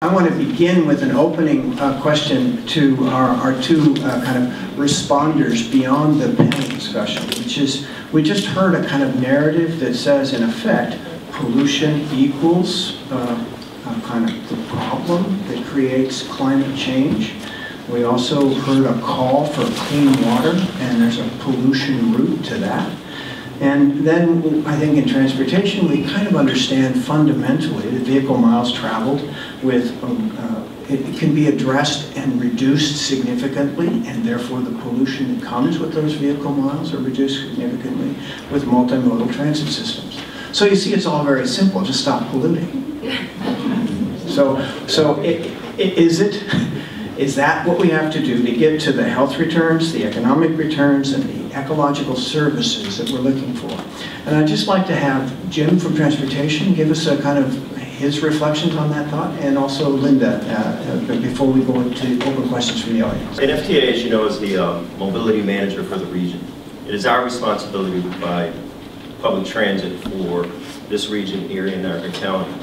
I want to begin with an opening uh, question to our, our two uh, kind of responders beyond the panel discussion, which is, we just heard a kind of narrative that says, in effect, pollution equals uh, kind of the problem that creates climate change. We also heard a call for clean water, and there's a pollution root to that. And then I think in transportation, we kind of understand fundamentally that vehicle miles traveled with, um, uh, it, it can be addressed and reduced significantly, and therefore the pollution that comes with those vehicle miles are reduced significantly with multimodal transit systems. So you see, it's all very simple, just stop polluting. So, so it, it, is it, is that what we have to do to get to the health returns, the economic returns, and the ecological services that we're looking for? And I'd just like to have Jim from Transportation give us a kind of his reflections on that thought, and also Linda, uh, uh, before we go into open questions from the audience. NFTA, as you know, is the um, mobility manager for the region. It is our responsibility to provide public transit for this region, Erie and Narragansett County.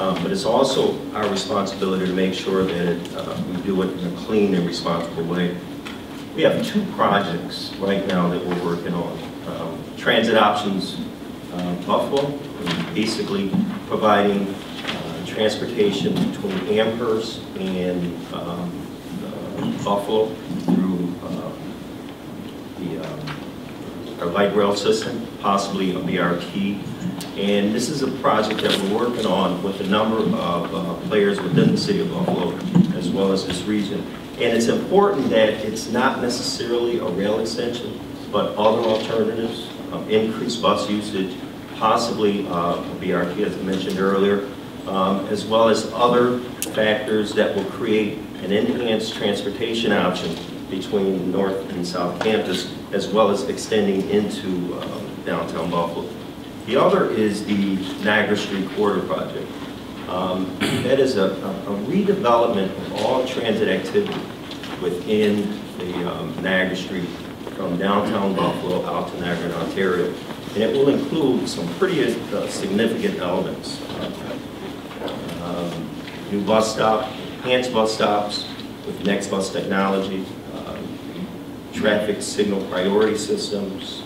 Um, but it's also our responsibility to make sure that uh, we do it in a clean and responsible way. We have two projects right now that we're working on. Um, Transit Options uh, Buffalo, basically providing uh, transportation between Amherst and um, uh, Buffalo through uh, the uh, our light rail system, possibly a BRT. And this is a project that we're working on with a number of uh, players within the city of Buffalo, as well as this region. And it's important that it's not necessarily a rail extension, but other alternatives, um, increased bus usage, possibly uh, a BRT, as I mentioned earlier, um, as well as other factors that will create an enhanced transportation option between North and South Campus, as well as extending into uh, downtown Buffalo. The other is the Niagara Street Corridor Project. Um, that is a, a, redevelopment of all transit activity within the um, Niagara Street from downtown Buffalo out to Niagara and Ontario. And it will include some pretty uh, significant elements. Um, new bus stop, enhanced bus stops with next bus technology, um, traffic signal priority systems,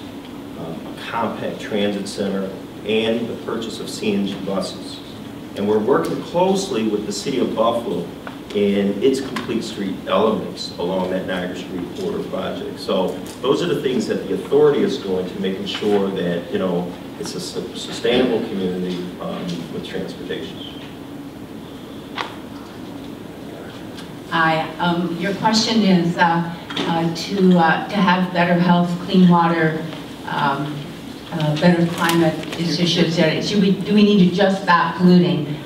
um, compact transit center, and the purchase of CNG buses. And we're working closely with the city of Buffalo in its complete street elements along that Niagara Street corridor project. So those are the things that the authority is doing to making sure that, you know, it's a sustainable community um, with transportation. Hi, um, your question is uh, uh, to, uh, to have better health, clean water, um, uh, better climate issues. Should we, do we need to just stop polluting?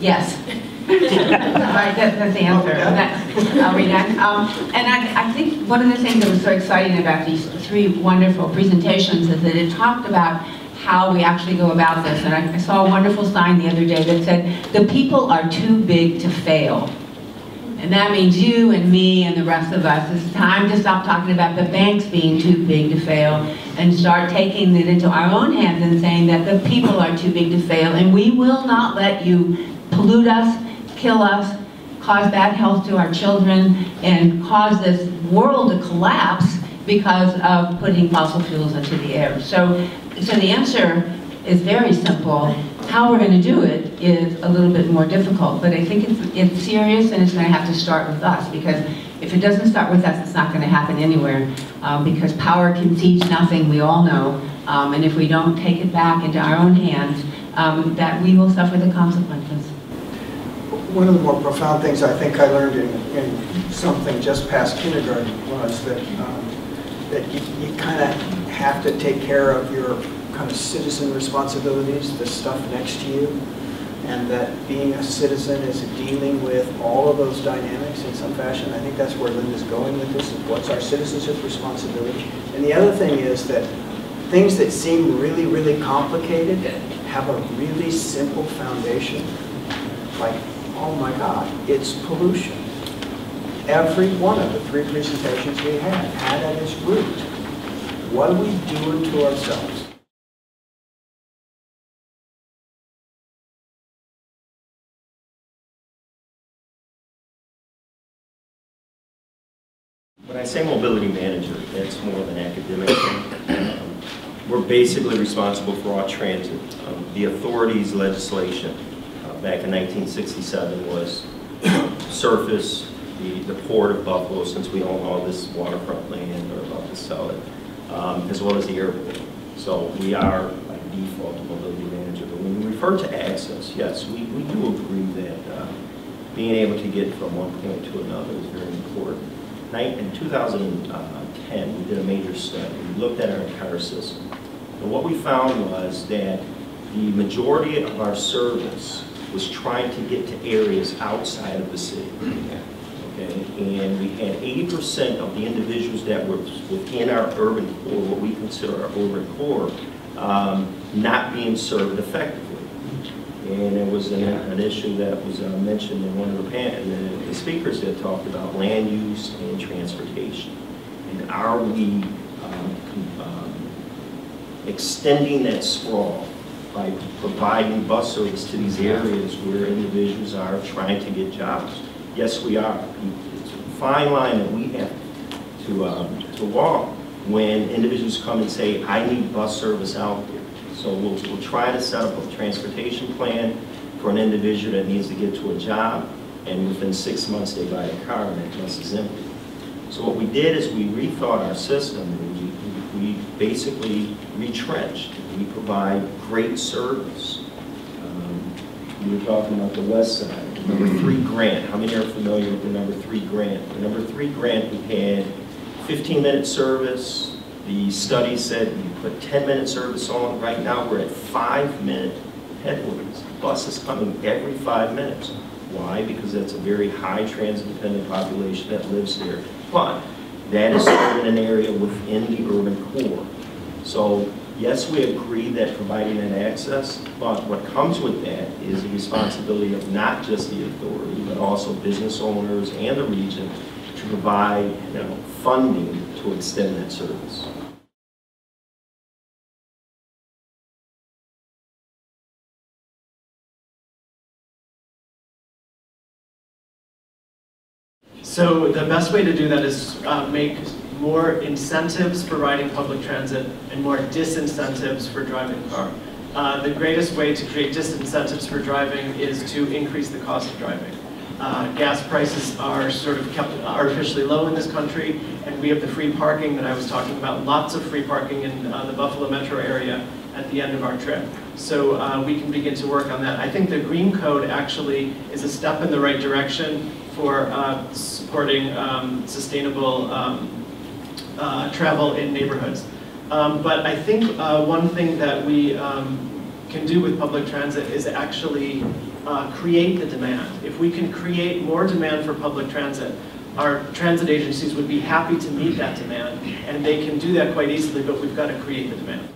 Yes. right, that, that's the answer. That, are we done? Um, and I, I think one of the things that was so exciting about these three wonderful presentations is that it talked about how we actually go about this. And I, I saw a wonderful sign the other day that said, the people are too big to fail. And that means you and me and the rest of us. It's time to stop talking about the banks being too big to fail and start taking it into our own hands and saying that the people are too big to fail and we will not let you pollute us, kill us, cause bad health to our children, and cause this world to collapse because of putting fossil fuels into the air. So, so the answer is very simple. How we're going to do it is a little bit more difficult, but I think it's, it's serious and it's going to have to start with us because if it doesn't start with us, it's not going to happen anywhere um, because power can teach nothing, we all know, um, and if we don't take it back into our own hands, um, that we will suffer the consequences. One of the more profound things I think I learned in, in something just past kindergarten was that, um, that you, you kind of have to take care of your kind of citizen responsibilities, the stuff next to you, and that being a citizen is dealing with all of those dynamics in some fashion. I think that's where Linda's going with this, is what's our citizenship responsibility. And the other thing is that things that seem really, really complicated have a really simple foundation. Like, oh my God, it's pollution. Every one of the three presentations we had had at its root, what are we doing to ourselves? Say mobility manager, that's more of an academic thing. Um, We're basically responsible for all transit. Um, The authority's legislation uh, back in 1967 was surface, the the port of Buffalo, since we own all this waterfront land, or about to sell it, um, as well as the airport. So we are by default a mobility manager. But when we refer to access, yes, we we do agree that uh, being able to get from one point to another is very important. In 2010, we did a major study. We looked at our entire system. And what we found was that the majority of our service was trying to get to areas outside of the city. Okay, and we had 80% of the individuals that were within our urban core, what we consider our urban core, um, not being served effectively. And it was an, an issue that was uh, mentioned in one of the the, the speakers that talked about land use and transportation. And are we, um, um, extending that sprawl by providing bus service to these areas where individuals are trying to get jobs? Yes, we are. It's a fine line that we have to, um, to walk when individuals come and say, I need bus service out there. So we'll, we'll try to set up a transportation plan for an individual that needs to get to a job, and within six months, they buy a car and that bus is empty. So what we did is we rethought our system, and we, we basically retrenched. We provide great service. Um, We were talking about the west side, the number three grant. How many are familiar with the number three grant? The number three grant, we had 15-minute service. The study said you put 10-minute service on. Right now, we're at five-minute headways. Bus is coming every five minutes. Why? Because that's a very high transit-dependent population that lives there. But that is in an area within the urban core. So, yes, we agree that providing that access, but what comes with that is the responsibility of not just the authority, but also business owners and the region to provide, you know, funding to extend that service. So the best way to do that is uh, make more incentives for riding public transit and more disincentives for driving car. Uh, The greatest way to create disincentives for driving is to increase the cost of driving. Uh, Gas prices are sort of kept artificially low in this country, and we have the free parking that I was talking about, lots of free parking in uh, the Buffalo metro area at the end of our trip. So uh, we can begin to work on that. I think the green code actually is a step in the right direction for uh, supporting um, sustainable um, uh, travel in neighborhoods. Um, But I think uh, one thing that we um, can do with public transit is actually uh, create the demand. If we can create more demand for public transit, our transit agencies would be happy to meet that demand, and they can do that quite easily, but we've got to create the demand.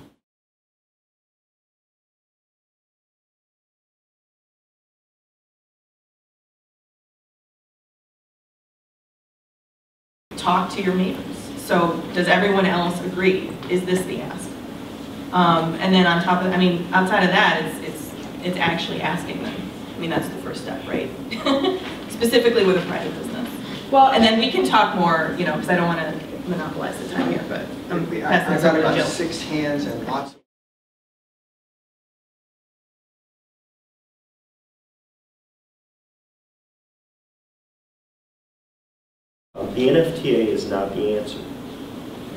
talk to your neighbors. So does everyone else agree? Is this the ask? Um, and then on top of, I mean, outside of that, it's, it's, it's actually asking them. I mean, that's the first step, right? Specifically with a private business. Well, and then we can talk more, you know, because I don't want to monopolize the time here, but I'm we, I, I've got about Jill. six hands and lots of Um, The NFTA is not the answer.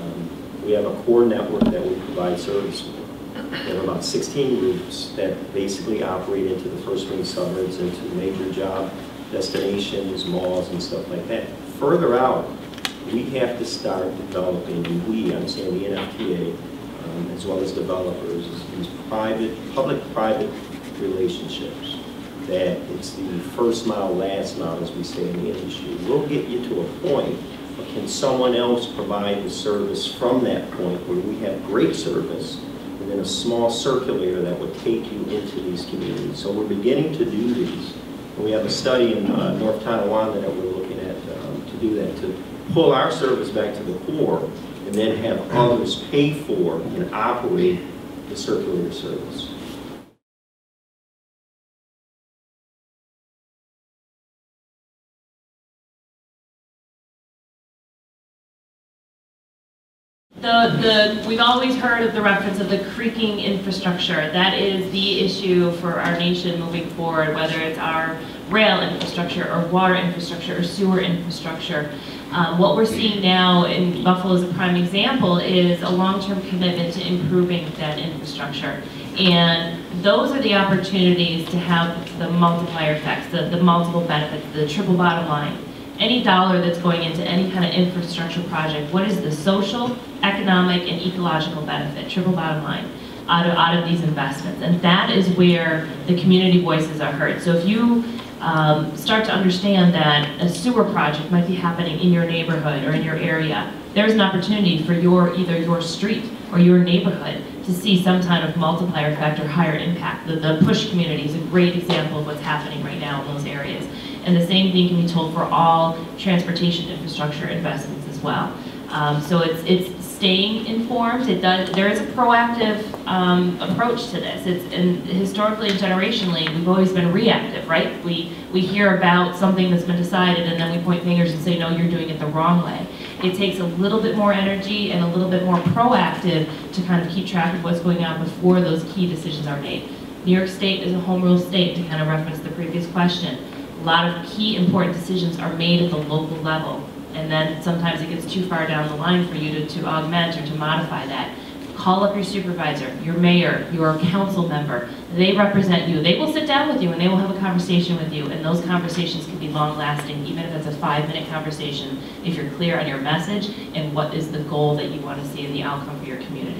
Um, We have a core network that we provide service for. We have about 16 routes that basically operate into the first ring suburbs, into major job destinations, malls, and stuff like that. Further out, we have to start developing, and we, I'm saying the NFTA, um, as well as developers, these private, public-private relationships that it's the first mile, last mile, as we say in the industry. We'll get you to a point, but can someone else provide the service from that point where we have great service, and then a small circulator that would take you into these communities? So we're beginning to do these. And we have a study in uh, North Tonawanda that we're looking at um, to do that, to pull our service back to the core, and then have others pay for and operate the circulator service. The, we've always heard of the reference of the creaking infrastructure. That is the issue for our nation moving forward, whether it's our rail infrastructure or water infrastructure or sewer infrastructure. Um, what we're seeing now in Buffalo as a prime example is a long-term commitment to improving that infrastructure. And those are the opportunities to have the multiplier effects, the, the multiple benefits, the triple bottom line any dollar that's going into any kind of infrastructure project, what is the social, economic, and ecological benefit, triple bottom line, out of, out of these investments? And that is where the community voices are heard. So if you um, start to understand that a sewer project might be happening in your neighborhood or in your area, there's an opportunity for your, either your street or your neighborhood to see some kind of multiplier effect or higher impact. The, the push community is a great example of what's happening right now in those areas. And the same thing can be told for all transportation infrastructure investments as well. Um, so it's, it's staying informed. It does, there is a proactive um, approach to this. It's, and historically and generationally, we've always been reactive, right? We, we hear about something that's been decided and then we point fingers and say, no, you're doing it the wrong way. It takes a little bit more energy and a little bit more proactive to kind of keep track of what's going on before those key decisions are made. New York State is a home rule state, to kind of reference the previous question. A lot of key important decisions are made at the local level. And then sometimes it gets too far down the line for you to, to augment or to modify that. Call up your supervisor, your mayor, your council member. They represent you. They will sit down with you and they will have a conversation with you. And those conversations can be long lasting, even if it's a five minute conversation, if you're clear on your message and what is the goal that you want to see in the outcome for your community.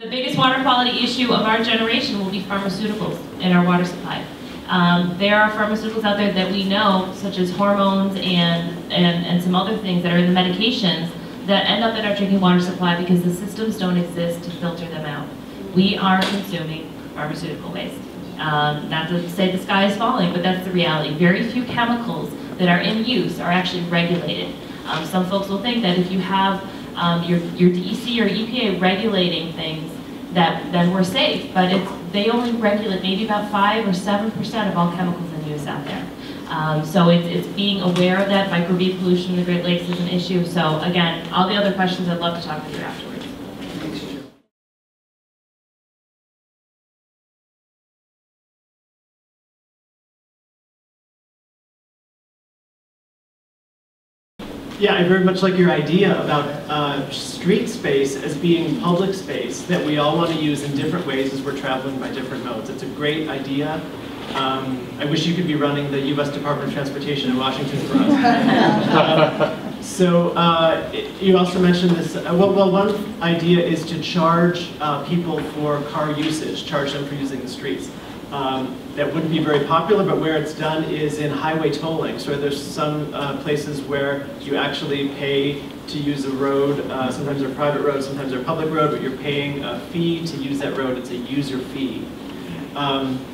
The biggest water quality issue of our generation will be pharmaceuticals in our water supply. Um, there are pharmaceuticals out there that we know, such as hormones and, and, and some other things that are in the medications that end up in our drinking water supply because the systems don't exist to filter them out. We are consuming pharmaceutical waste. Um, not to say the sky is falling, but that's the reality. Very few chemicals that are in use are actually regulated. Um, some folks will think that if you have um, your, your DEC or EPA regulating things, that then we're safe. But they only regulate maybe about 5 or 7% of all chemicals in use out there. Um, so it's, it's being aware of that. Microbead pollution in the Great Lakes is an issue. So again, all the other questions, I'd love to talk with you afterwards. Yeah, I very much like your idea about uh, street space as being public space that we all want to use in different ways as we're traveling by different modes. It's a great idea. Um, I wish you could be running the U.S. Department of Transportation in Washington for us. Uh, so uh, it- you also mentioned this, uh, well, well, one idea is to charge uh, people for car usage, charge them for using the streets. Um, That wouldn't be very popular, but where it's done is in highway tolling. So there's some uh, places where you actually pay to use a road, uh, sometimes they're private roads, sometimes they're public road, but you're paying a fee to use that road, it's a user fee. Um,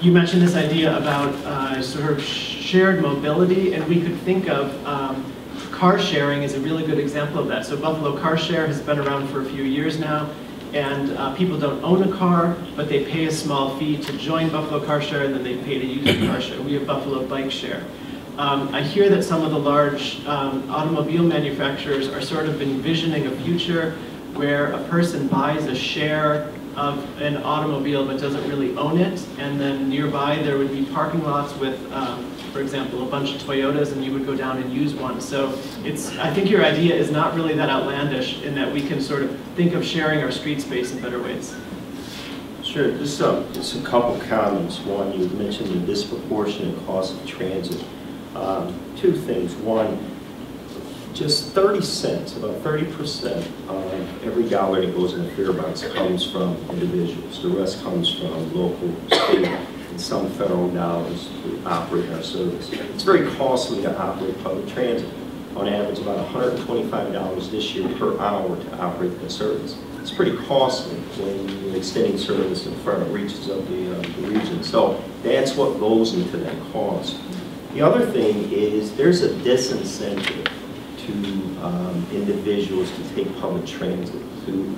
you mentioned this idea about uh, sort of shared mobility, and we could think of um, car sharing as a really good example of that. So Buffalo Car Share has been around for a few years now, and uh, people don't own a car, but they pay a small fee to join Buffalo Car Share, and then they pay to use the car share. We have Buffalo Bike Share. Um, I hear that some of the large um, automobile manufacturers are sort of envisioning a future where a person buys a share of an automobile but doesn't really own it, and then nearby there would be parking lots with, um, for example, a bunch of Toyotas, and you would go down and use one. So it's, I think your idea is not really that outlandish in that we can sort of think of sharing our street space in better ways. Sure, just, um, just a couple comments. One, you mentioned the disproportionate cost of transit. Um, Two things. One, just 30 cents, about 30% of every dollar that goes in the fare box comes from individuals. The rest comes from local, state, and some federal dollars to operate our service. It's very costly to operate public transit. On average, about $125 this year per hour to operate the service. It's pretty costly when you're extending service in the far reaches of the, uh, the region. So that's what goes into that cost. The other thing is there's a disincentive to um, individuals to take public transit, to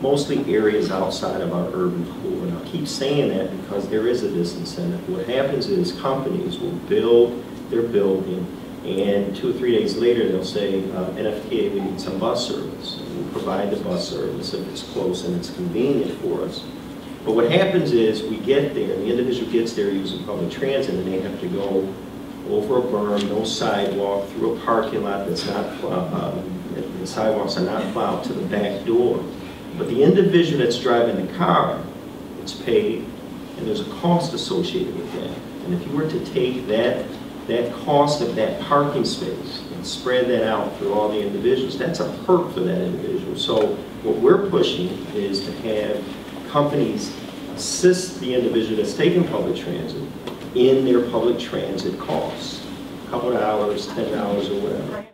mostly areas outside of our urban core. And I'll keep saying that because there is a disincentive. What happens is companies will build their building, and two or three days later, they'll say, uh, NFTA, we need some bus service. And we provide the bus service if it's close and it's convenient for us. But what happens is, we get there, and the individual gets there using public transit, and they have to go over a berm, no sidewalk, through a parking lot that's not, pl- um, the sidewalks are not plowed to the back door. But the individual that's driving the car, it's paid, and there's a cost associated with that. And if you were to take that, that cost of that parking space and spread that out through all the individuals, that's a perk for that individual. So what we're pushing is to have companies assist the individual that's taking public transit in their public transit costs. A Couple of ten dollars or whatever.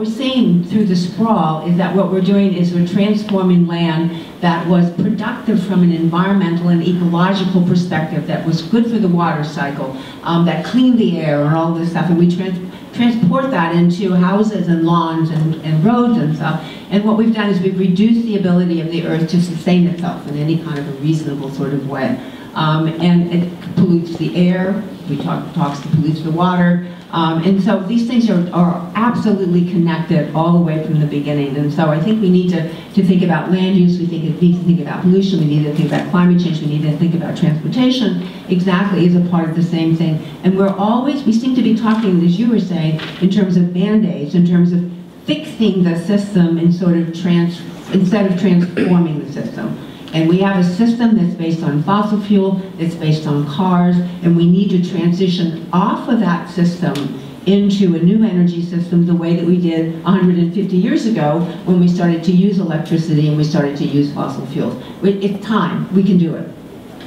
We're seeing through the sprawl is that what we're doing is we're transforming land that was productive from an environmental and ecological perspective, that was good for the water cycle, um, that cleaned the air and all this stuff, and we trans- transport that into houses and lawns and, and roads and stuff. And what we've done is we've reduced the ability of the earth to sustain itself in any kind of a reasonable sort of way. Um, and it pollutes the air, we talk, talks, to pollutes the water, um, and so these things are, are absolutely connected all the way from the beginning. And so I think we need to, to think about land use, we think, need to think about pollution, we need to think about climate change, we need to think about transportation exactly is a part of the same thing. And we're always, we seem to be talking, as you were saying, in terms of band-aids, in terms of fixing the system and sort of trans, instead of transforming the system. And we have a system that's based on fossil fuel, that's based on cars, and we need to transition off of that system into a new energy system the way that we did 150 years ago when we started to use electricity and we started to use fossil fuels. It's time, we can do it.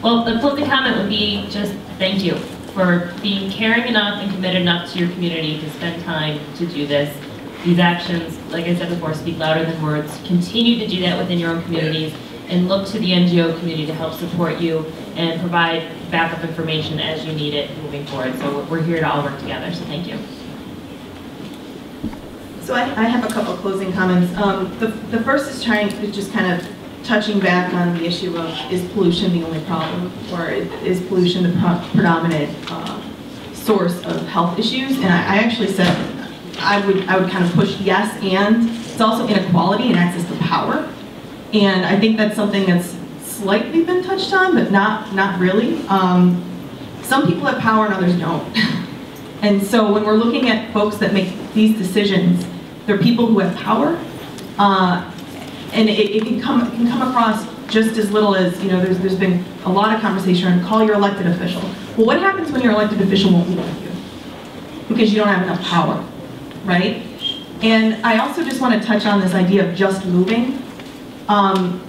Well, the closing comment would be just thank you for being caring enough and committed enough to your community to spend time to do this. These actions, like I said before, speak louder than words. Continue to do that within your own communities and look to the NGO community to help support you and provide backup information as you need it moving forward. So we're here to all work together, so thank you. So I, I have a couple closing comments. Um, the, the first is trying to just kind of touching back on the issue of is pollution the only problem, or is pollution the pro- predominant uh, source of health issues? And I, I actually said I would I would kind of push yes, and it's also inequality and access to power. And I think that's something that's slightly been touched on, but not not really. Um, some people have power and others don't. And so when we're looking at folks that make these decisions, they're people who have power, uh, and it, it can come it can come across just as little as you know. There's there's been a lot of conversation on call your elected official. Well, what happens when your elected official won't meet with you because you don't have enough power, right? And I also just want to touch on this idea of just moving. Um,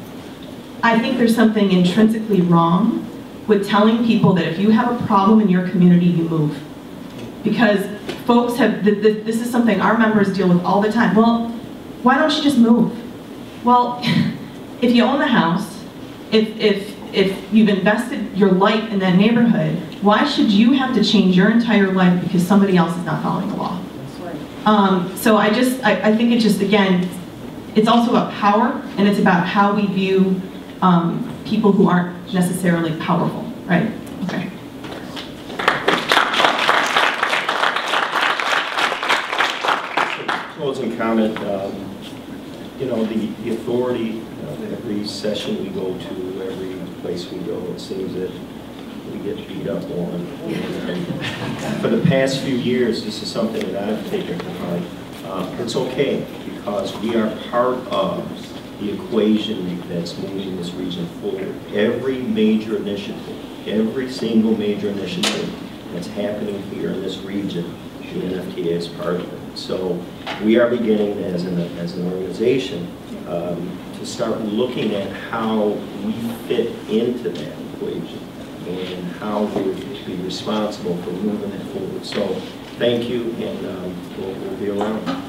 I think there's something intrinsically wrong with telling people that if you have a problem in your community, you move because folks have, th- th- this is something our members deal with all the time. Well, why don't you just move? Well, if you own the house, if, if, if you've invested your life in that neighborhood, why should you have to change your entire life because somebody else is not following the law? Um, so I just, I, I think it just, again, it's also about power and it's about how we view um, people who aren't necessarily powerful, right? Okay. Closing comment, um, you know, the, the authority, every session we go to, every place we go, it seems that we get beat up on. For the past few years, this is something that I've taken to heart. Uh, It's okay, because we are part of the equation that's moving this region forward. Every major initiative, every single major initiative that's happening here in this region, the NFTA is part of it. So we are beginning as an, as an organization um, to start looking at how we fit into that equation and how we be responsible for moving it forward. So thank you, and um, we'll we'll be around.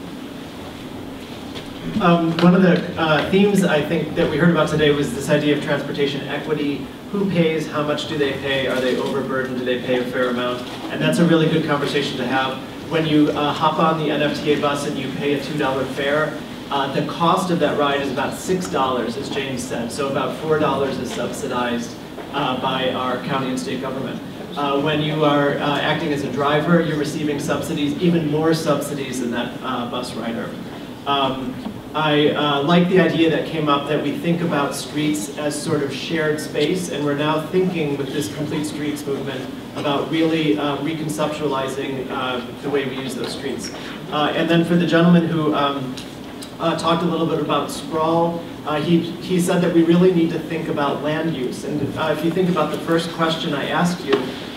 Um, One of the uh, themes I think that we heard about today was this idea of transportation equity. who pays, how much do they pay, are they overburdened, do they pay a fair amount? And that's a really good conversation to have. When you uh, hop on the NFTA bus and you pay a $2 fare, uh, the cost of that ride is about $6, as James said. So about $4 is subsidized uh, by our county and state government. Uh, when you are uh, acting as a driver, you're receiving subsidies, even more subsidies than that uh, bus rider. Um, I uh, like the idea that came up that we think about streets as sort of shared space, and we're now thinking with this Complete Streets movement about really uh, reconceptualizing uh, the way we use those streets. And then for the gentleman who um, talked a little bit about sprawl, uh, he, he said that we really need to think about land use. And uh, if you think about the first question I asked you,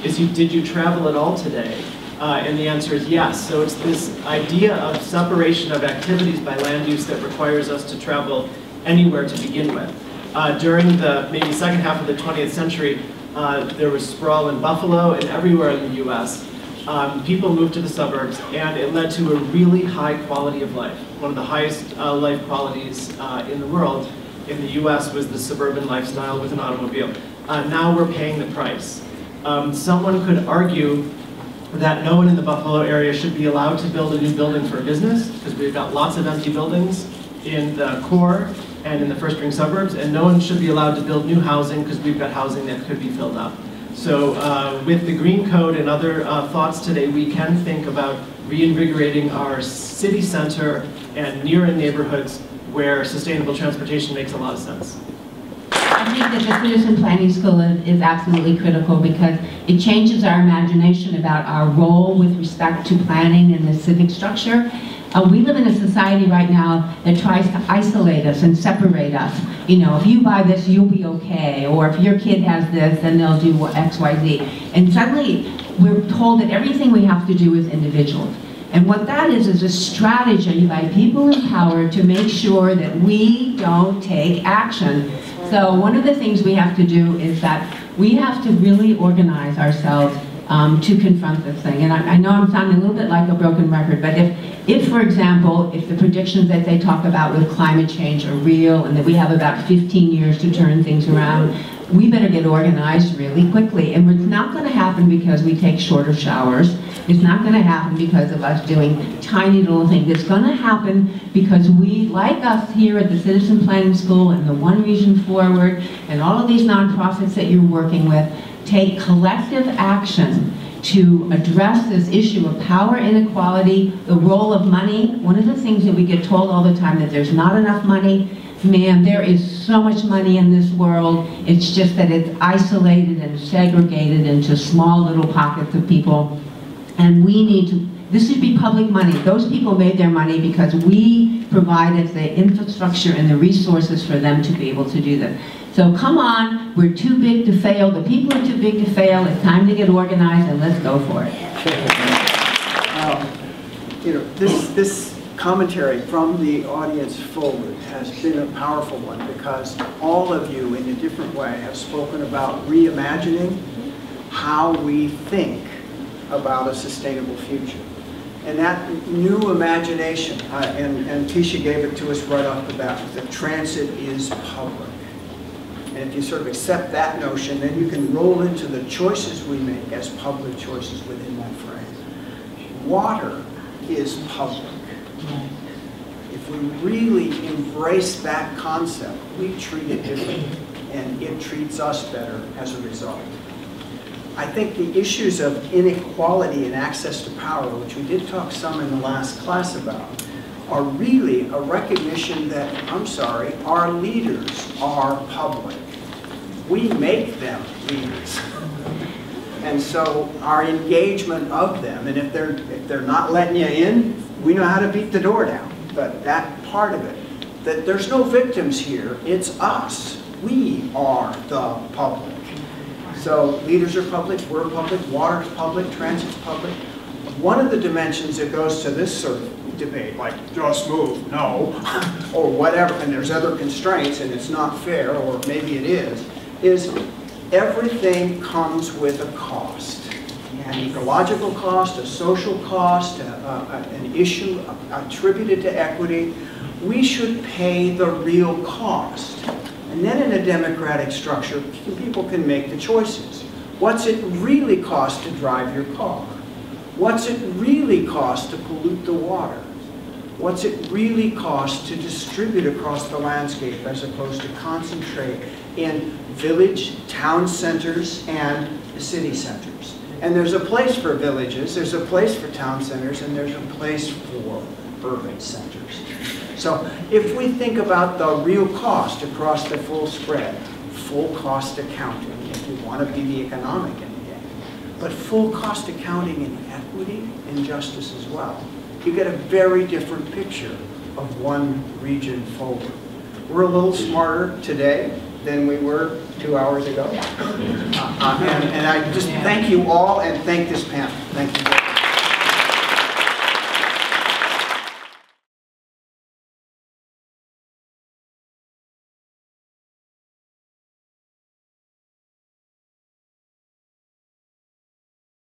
is you, did you travel at all today? Uh, and the answer is yes. So it's this idea of separation of activities by land use that requires us to travel anywhere to begin with. Uh, during the maybe second half of the 20th century, uh, there was sprawl in Buffalo and everywhere in the U.S. Um, people moved to the suburbs, and it led to a really high quality of life. One of the highest uh, life qualities uh, in the world in the U.S. was the suburban lifestyle with an automobile. Uh, now we're paying the price. Um, someone could argue that no one in the Buffalo area should be allowed to build a new building for a business, because we've got lots of empty buildings in the core and in the first ring suburbs, and no one should be allowed to build new housing, because we've got housing that could be filled up. So uh, with the Green Code and other uh, thoughts today, we can think about reinvigorating our city center and near-in neighborhoods where sustainable transportation makes a lot of sense. I think that the citizen planning school is, is absolutely critical because it changes our imagination about our role with respect to planning and the civic structure. Uh, we live in a society right now that tries to isolate us and separate us. You know, if you buy this, you'll be okay, or if your kid has this, then they'll do X, Y, Z. And suddenly, we're told that everything we have to do is individual. And what that is, is a strategy by people in power to make sure that we don't take action. So one of the things we have to do is that we have to really organize ourselves um, to confront this thing. And I, I, know I'm sounding a little bit like a broken record, but if, if, for example, if the predictions that they talk about with climate change are real and that we have about 15 years to turn things around, we better get organized really quickly. And it's not going to happen because we take shorter showers. It's not going to happen because of us doing tiny little things. It's going to happen because we, like us here at the Citizen Planning School and the One Region Forward and all of these nonprofits that you're working with, take collective action to address this issue of power inequality, the role of money. One of the things that we get told all the time that there's not enough money. Man, there is so much money in this world. It's just that it's isolated and segregated into small little pockets of people. And we need to, this should be public money. Those people made their money because we provided the infrastructure and the resources for them to be able to do this. So come on, we're too big to fail. The people are too big to fail. It's time to get organized and let's go for it. Um, You know, this, this commentary from the audience forward has been a powerful one because all of you in a different way have spoken about reimagining how we think about a sustainable future. And that new imagination, uh, and, and Tisha gave it to us right off the bat, that transit is public. And if you sort of accept that notion, then you can roll into the choices we make as public choices within that frame. Water is public. If we really embrace that concept, we treat it differently, and it treats us better as a result. I think the issues of inequality and access to power, which we did talk some in the last class about, are really a recognition that, I'm sorry, our leaders are public. We make them leaders. And so our engagement of them, and if they're, if they're not letting you in, we know how to beat the door down. But that part of it, that there's no victims here, it's us. We are the public. So leaders are public, we're public, water's public, transit's public. One of the dimensions that goes to this sort of debate, like just move, no, or whatever, and there's other constraints and it's not fair, or maybe it is, is everything comes with a cost. An ecological cost, a social cost, a, a, an issue attributed to equity. We should pay the real cost And then in a democratic structure, people can make the choices. What's it really cost to drive your car? What's it really cost to pollute the water? What's it really cost to distribute across the landscape as opposed to concentrate in village, town centers, and city centers? And there's a place for villages, there's a place for town centers, and there's a place for urban centers. So if we think about the real cost across the full spread, full cost accounting, if you want to be the economic in the game, but full cost accounting in equity and justice as well, you get a very different picture of one region forward. We're a little smarter today than we were two hours ago. Uh, uh, And and I just thank you all and thank this panel. Thank you.